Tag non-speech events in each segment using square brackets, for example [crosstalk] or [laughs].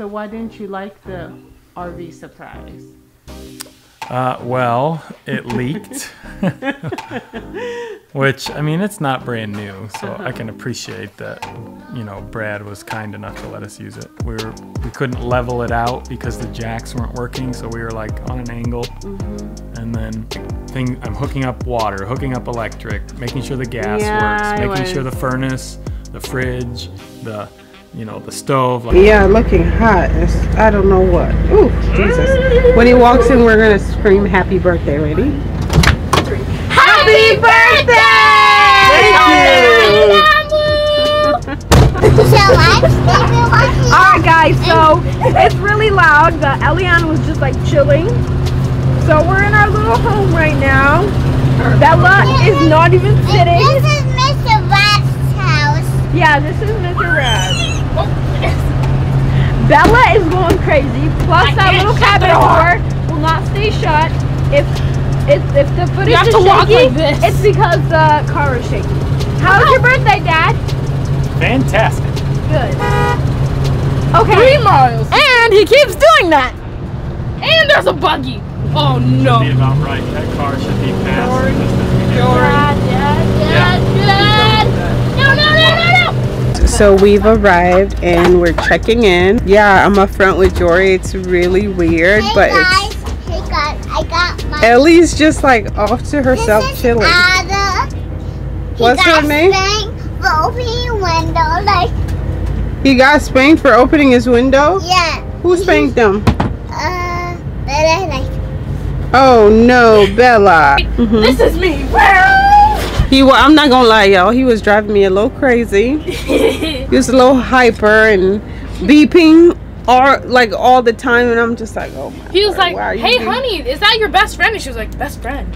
So why didn't you like the RV surprise? Uh, well, it leaked, [laughs] which I mean, it's not brand new, so I can appreciate that. You know, Brad was kind enough to let us use it. We were we couldn't level it out because the jacks weren't working, so we were like on an angle, and then thing I'm hooking up water, hooking up electric, making sure the gas Yeah, works, making sure the furnace, the fridge, the you know the stove. Like, Yeah, looking hot. It's, I don't know what. Ooh, Jesus. When he walks in, we're going to scream happy birthday. Ready? Happy birthday! Shall I stay watching? Alright guys, so it's really loud. The Elian was just like chilling. So we're in our little home right now. Bella is not even sitting. This is Mr. Rat's house. Yeah, this is Mr. Raz. Bella is going crazy. Plus that little cabin door will not stay shut. If if, if the footage have is to walk shaky, like this. it's because the car is shaky. How was your birthday, Dad? fantastic. Good. Okay. Three miles. And he keeps doing that. And there's a buggy. Oh no. Be about right. That car should be past. Dad, Dad, Dad, Dad. No, no, no, no, no. So we've arrived and we're checking in. Yeah, I'm up front with Jori. It's really weird, Hey but guys, it's hey guys, I got my. Ellie's just like off to herself this is chilling. Ada. He What's her got name? spanked for opening window, like He got spanked for opening his window. yeah. Who spanked him? Uh, but like Oh no, Bella. Mhm. This is me. He, I'm not gonna lie, y'all. He was driving me a little crazy. he was a little hyper and beeping all like all the time, and I'm just like, oh my. He was word, like, why are you "Hey, honey, is that your best friend?" And she was like, "Best friend."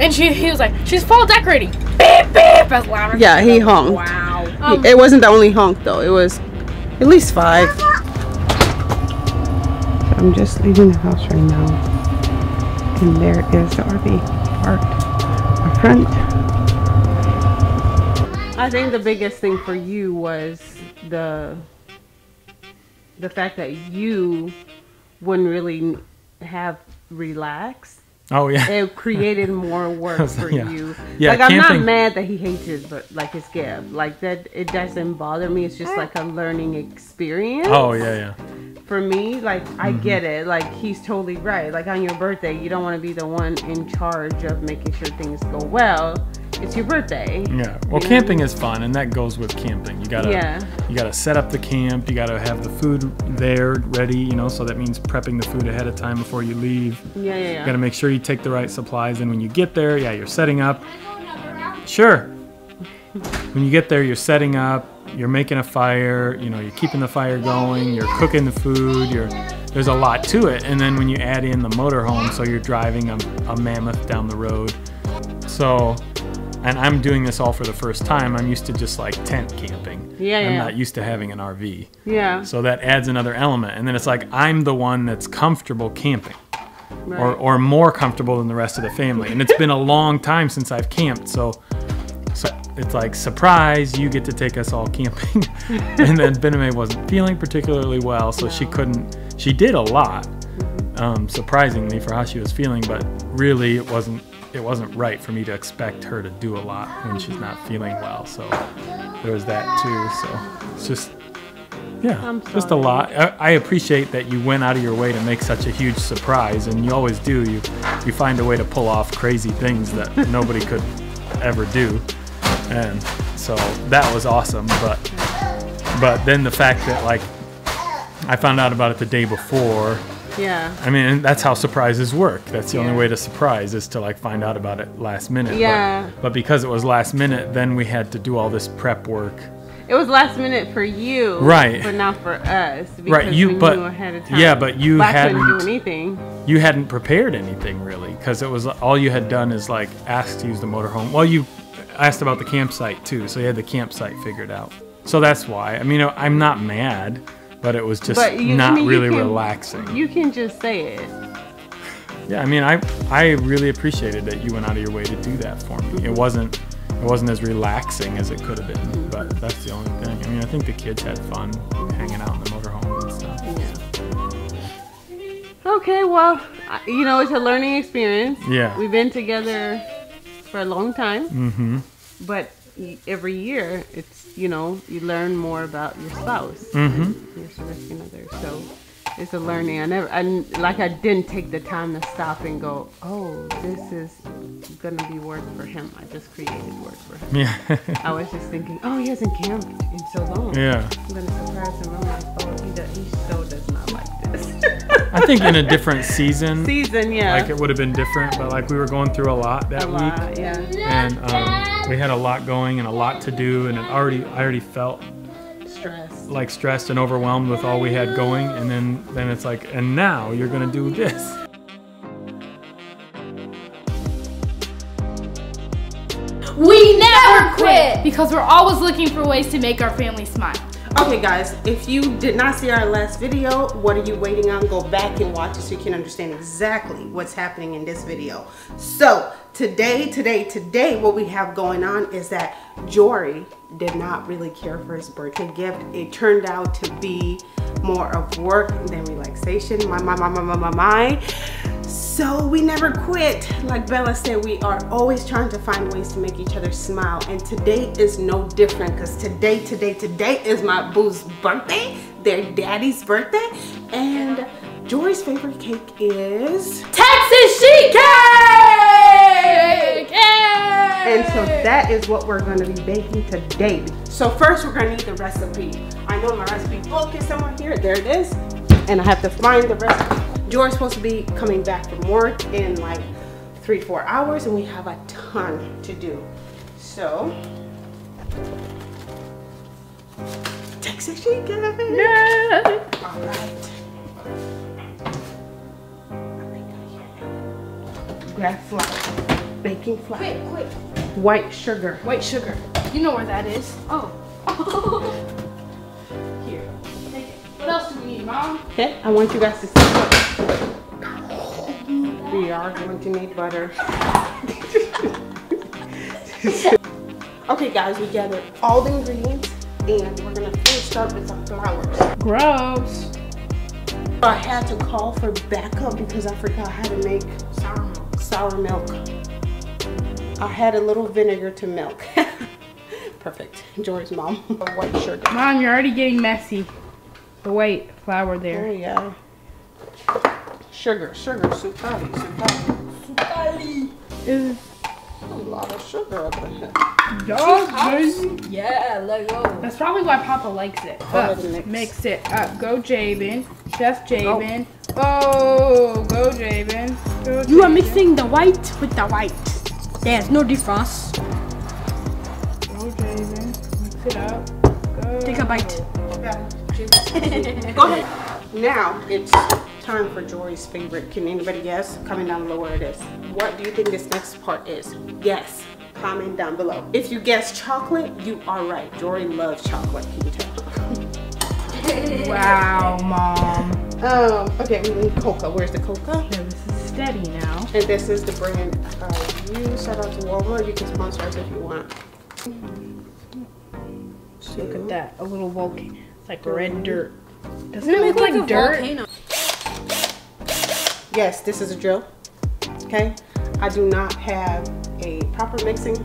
And she, he was like, "She's fall decorating." Beep beep. Yeah, he honked. Wow. Um, It wasn't the only honk though. It was at least five. I'm just leaving the house right now, and there is the RV parked up front. I think the biggest thing for you was the the fact that you wouldn't really have relaxed. Oh yeah. It created more [laughs] work for Yeah. you. Yeah, like I'm not mad that he hates his but like his gift. Like that it doesn't bother me. It's just like a learning experience. Oh yeah, yeah. For me, like I Mm-hmm. get it. Like he's totally right. Like on your birthday, you don't want to be the one in charge of making sure things go well. It's your birthday. Yeah. Well, Yeah. camping is fun, and that goes with camping. You gotta, Yeah. you gotta set up the camp. You gotta have the food there ready. You know, so that means prepping the food ahead of time before you leave. Yeah, yeah, You gotta make sure you take the right supplies, and when you get there, yeah, you're setting up. Sure. When you get there, you're setting up. You're making a fire. You know, you're keeping the fire going. You're cooking the food. You're there's a lot to it, and then when you add in the motorhome, so you're driving a, a mammoth down the road. So, and I'm doing this all for the first time. I'm used to just like tent camping. Yeah, I'm yeah. not used to having an RV. Yeah. So that adds another element. And then it's like I'm the one that's comfortable camping Right. or, or more comfortable than the rest of the family. And it's been a long time since I've camped. So, so it's like, surprise, you get to take us all camping. [laughs] and then Bename wasn't feeling particularly well. So she couldn't, she did a lot, um, surprisingly for how she was feeling. But really, it wasn't. It wasn't right for me to expect her to do a lot when she's not feeling well. So there was that too. So it's just yeah, just a lot. I, I appreciate that you went out of your way to make such a huge surprise, and you always do. You you find a way to pull off crazy things that [laughs] nobody could ever do, and so that was awesome. But but then the fact that like I found out about it the day before. Yeah. I mean, that's how surprises work. That's the only way to surprise is to like find out about it last minute. Yeah. But, because it was last minute, then we had to do all this prep work. It was last minute for you, Right. But not for us, because Right, you- we but- knew ahead of time. yeah, but you But hadn't- do anything. you hadn't prepared anything really because it was all you had done is like asked to use the motorhome. Well, you asked about the campsite too, so you had the campsite figured out. So that's why. I mean, I'm not mad, but it was just you, I not mean, you really can- relaxing. You can just say it. yeah, I mean, I I really appreciated that you went out of your way to do that for me. It wasn't it wasn't as relaxing as it could have been, but that's the only thing. I mean, I think the kids had fun hanging out in the motorhome and stuff. Okay, well, you know, it's a learning experience. Yeah. We've been together for a long time, Mm-hmm. but every year it's, you know, you learn more about your spouse, Mm-hmm. your significant other. So it's a learning. I never, I, like, I didn't take the time to stop and go, oh, this is gonna be work for him. I just created work for him. Yeah. [laughs] I was just thinking, oh, he hasn't camped in so long. yeah. I'm gonna surprise him. I'm like, oh, he, does, he so does not like this. I think in a different season, Season, yeah. like it would have been different, but like we were going through a lot that a week. lot, yeah. and um, we had a lot going and a lot to do and it already i already felt Stress. like stressed and overwhelmed with all we had going and then then it's like and now you're gonna do this We never quit because we're always looking for ways to make our family smile. Okay, guys, if you did not see our last video, what are you waiting on? Go back and watch it so you can understand exactly what's happening in this video. So, today, today, today, what we have going on is that Jori did not really care for his birthday gift. It turned out to be more of work than relaxation. My, my, my, my, my, my, my. So we never quit. Like Bella said, we are always trying to find ways to make each other smile. And today is no different because today, today, today is my boo's birthday, their daddy's birthday. And Jori's favorite cake is... Texas sheet cake! And so that is what we're gonna be baking today. So first we're gonna need the recipe. I know my recipe oh, book is somewhere here. There it is. And I have to find the recipe. Jori's supposed to be coming back from work in like three, four hours and we have a ton to do. So, Texas got it. All right. Grab flour, baking flour, Quick, quick. white sugar. White sugar. You know where that is. Oh. [laughs] Here. Take it. What else do we need, Mom? Okay, [laughs] I want you guys to see. We are going to need butter. [laughs] okay, guys, we gathered all the ingredients and we're gonna first start with some flour. Gross. I had to call for backup because I forgot how to make Sour milk. sour milk. I had a little vinegar to milk. [laughs] Perfect. George's mom. White sugar. Mom, you're already getting messy. The white flour There there. we go. Sugar, sugar, sukali, sukali. Is A lot of sugar up in here. Yeah, let go. That's probably why Papa likes it. Up, mix. mix it up. Go Jabin. Chef Jabin. Oh, go Jabin. Go You are mixing the white with the white. There's no difference. Go Jabin. Mix it up. Go. Take a bite. Go ahead. Now it's time for Jori's favorite. Can anybody guess? Comment down below where it is. What do you think this next part is? Guess. Comment down below. If you guess chocolate, you are right. Jori loves chocolate. Can you tell? [laughs] Wow, Mom. Um. Okay, we need cocoa. Where's the coca? Yeah, this is steady now. And this is the brand uh, you shout out to Walmart. You can sponsor us if you want. Look at that. A little volcano. It's like red dirt. Doesn't Doesn't it look like, dirt? volcano. Yes, this is a drill. Okay, I do not have a proper mixing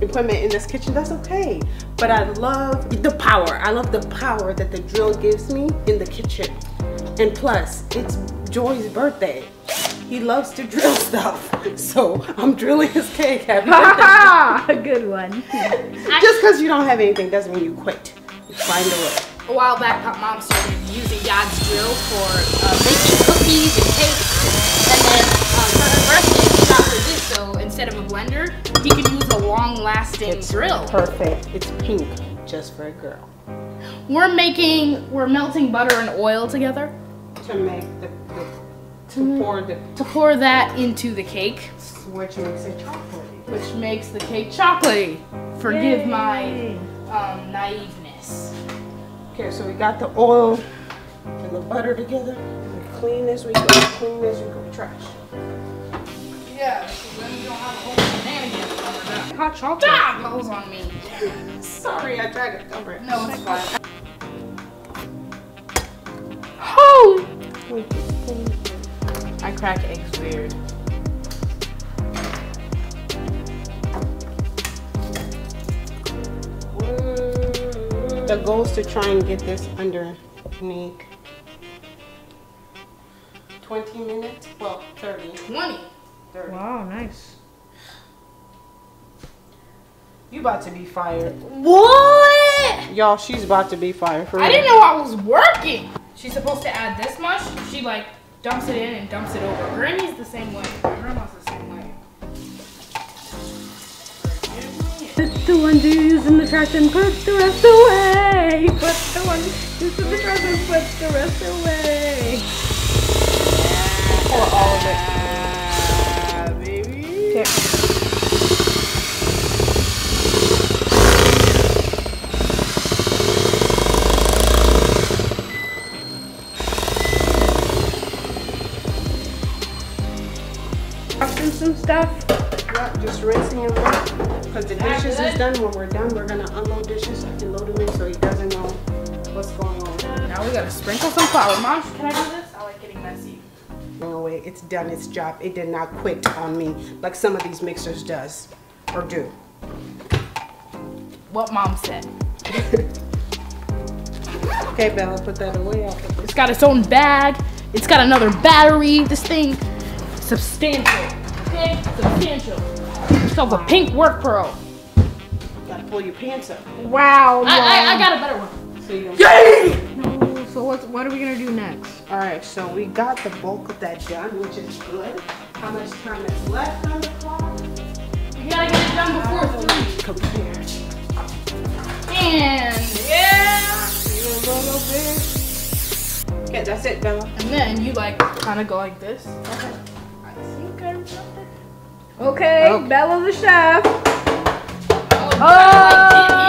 equipment in this kitchen. That's okay, but I love the power. I love the power that the drill gives me in the kitchen. And plus, it's Joy's birthday. He loves to drill [laughs] stuff, so I'm drilling his cake. Happy [laughs] birthday. Ha! Good one. [laughs] Just because you don't have anything doesn't mean you quit. You find a way. A while back, my Mom started using Dad's drill for uh, making cookies and cakes. Her this. So instead of a blender, he can use a long-lasting drill. Perfect. It's pink, just for a girl. We're making, we're melting butter and oil together To make the, the to pour the to pour that into the cake, which makes it chocolate. which makes the cake chocolatey. Forgive my um, naiveness. Okay, so we got the oil and the butter together. We clean this, we go clean this, we go trash. Yeah, so then we don't have a whole shenanigans. Hot chocolate. Ah, goes on me. Sorry, I tried to cover it. No, it's fine. Oh! I crack eggs weird. The goal is to try and get this underneath 20 minutes, well, 30. 20. 30. Wow, nice. You about to be fired. What? Y'all, she's about to be fired for I real. didn't know I was working. She's supposed to add this much. She like dumps it in and dumps it over. Granny's the same way. My grandma's the same way. Put the one dudes in the trash and put the rest away. Put the one dudes in the trash and put the rest away. Pour all of it. Baby. Some stuff. Yeah, just rinsing them out. Because the dishes is done. When we're done, we're going to unload dishes. Can load them in so he doesn't know what's going on. Now we gotta sprinkle some flour. Mom, can I do this? No way, it's done its job. It did not quit on me like some of these mixers does or do. What mom said. [laughs] Okay, Bella, put that away. Put. It's got its own bag. It's got another battery. This thing, substantial. Okay, substantial. It's called the Pink Work Pro. Gotta pull your pants up. Wow. I, I, I got a better one. So you don't- No, so what, what are we gonna do next? All right, so we got the bulk of that done, which is good. How much time is left on the clock? We gotta get it done before three. Compared. And yeah. You a little bit. Okay, that's it, Bella. And then you like kind of go like this. Okay. I think I remember. Okay, Okay. Bella the chef. Oh. oh!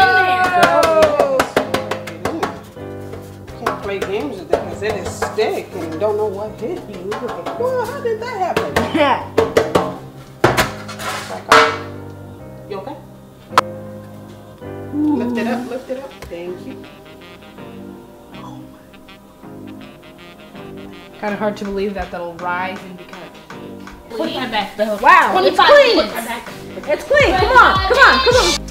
Can't play games with it because it is stick and don't know what hit you. You're like, well, how did that happen? [laughs] Back up. You okay? Lift it up, lift it up. Thank you. Kind of hard to believe that that'll rise and become a cake. Put that back though. Wow, it's 25 clean. Put that back. It's clean. Come on, come on, come on.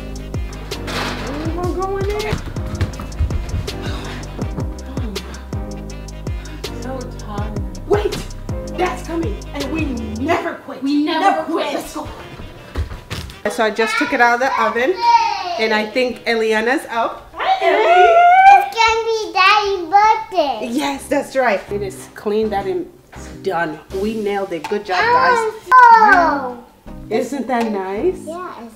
And we never quit. We never quit. Let's go. So I just took it out of the oven, and I think Eliana's up. It's gonna be Daddy's birthday. Yes, that's right. It is clean. That is done. We nailed it. Good job, guys. Oh. Isn't that nice? Yeah, it's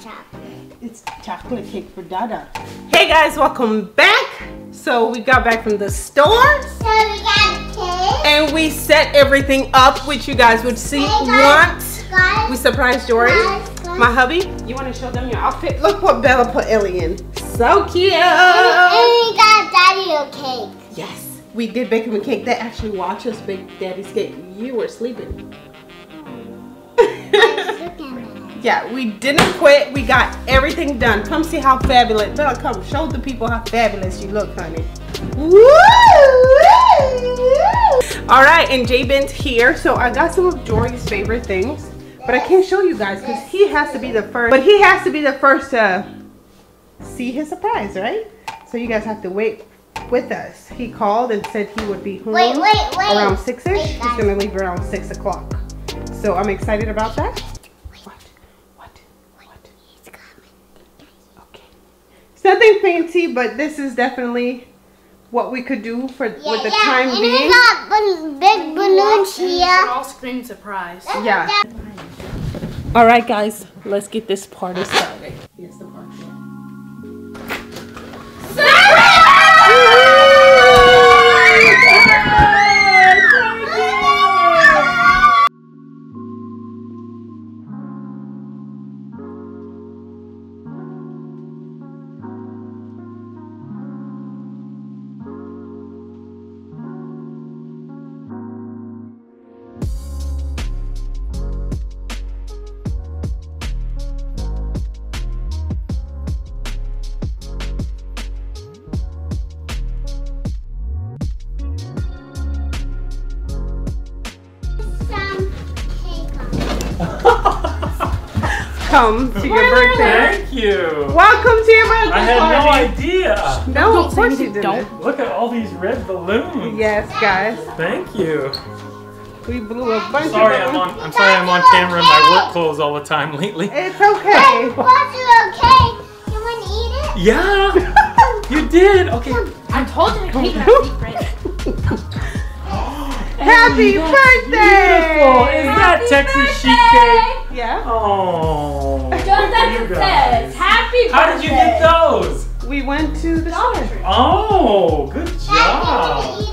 chocolate. It's chocolate cake for Dada. Hey guys, welcome back. So we got back from the store So we got cake. and we set everything up, which you guys would see Hey, guys, once. guys. We surprised Jori, my hubby. You want to show them your outfit? Look what Bella put Ellie in. So cute. And we got Daddy a cake. Yes, we did bake him a cake. They actually watched us bake Daddy's cake. You were sleeping. [laughs] Look at that. yeah, we didn't quit. We got everything done. Come see how fabulous. Bella, come show the people how fabulous you look, honey. Woo! All right, and Jabin's here. So I got some of Jori's favorite things, but I can't show you guys because he has to be the first. But he has to be the first to see his surprise, right? So you guys have to wait with us. He called and said he would be home Wait, wait, wait. around six-ish. He's gonna leave around six o'clock. So I'm excited about that. What? What? What? He's coming. Okay. It's nothing fancy, but this is definitely what we could do for Yeah, with the yeah. time and being. we got bal- big balloons And it's an here. all screen surprise. Yeah. All right, guys, let's get this party started. Welcome to your birthday. Thank you. Welcome to your birthday I had no idea. No, Don't of course you didn't. don't. Look at all these red balloons. Yes, guys. Thank you. We blew a bunch Sorry, of I'm on. I'm sorry, I'm on camera in my work clothes all the time lately. It's okay. Was it okay? You want to eat it? Yeah, [laughs] you did. Okay. I told you to keep that [laughs] secret. [laughs] Happy birthday! Beautiful. Is that Texas sheet cake? Yeah. Oh. Just as you says. Happy birthday." How did you get those? We went to the store. Oh, good Dad, job.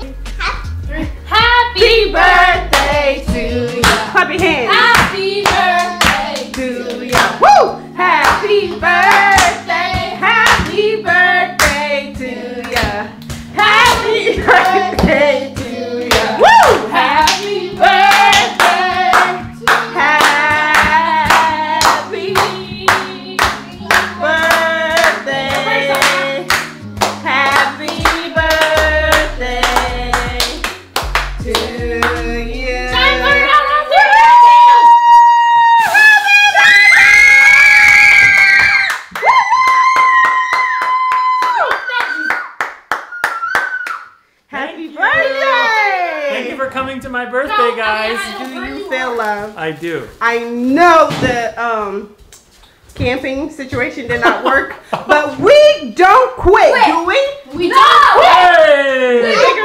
I do. I know the um camping situation did not work, but we don't quit, do we? We don't Hey! Figure it out.